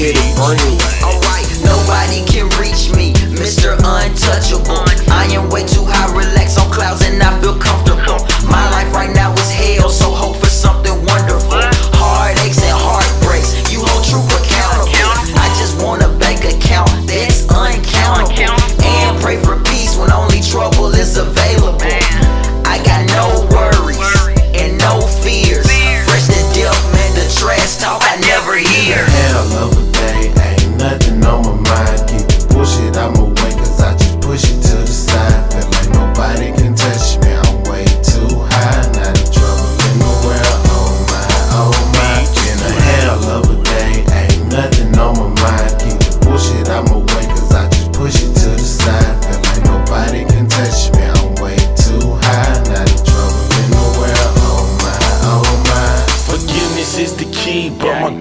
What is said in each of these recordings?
Alright, nobody can reach me, Mr. Untouchable.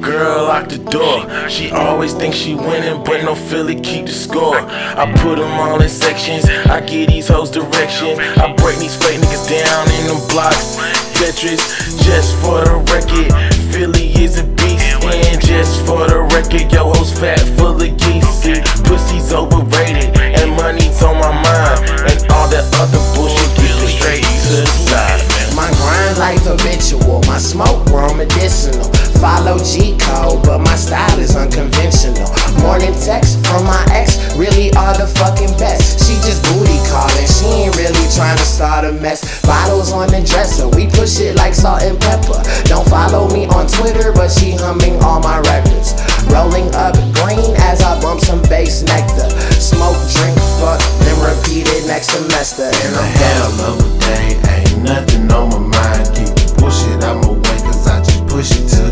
Girl locked the door. She always thinks she winning, but no Philly keep the score. I put them all in sections, I give these hoes direction. I break these fake niggas down in them blocks. Tetris, just for the record, Philly G code, but my style is unconventional. Morning texts from my ex really are the fucking best. She just booty calling, she ain't really trying to start a mess. Bottles on the dresser, we push it like Salt-N-Pepa. Don't follow me on Twitter, but she humming all my records. Rolling up green as I bump some Bassnectar. Smoke, drink, fuck, then repeat it next semester. And I'm hell of a day, ain't nothing on my mind. Keep pushing, I'm away, cause I just push it to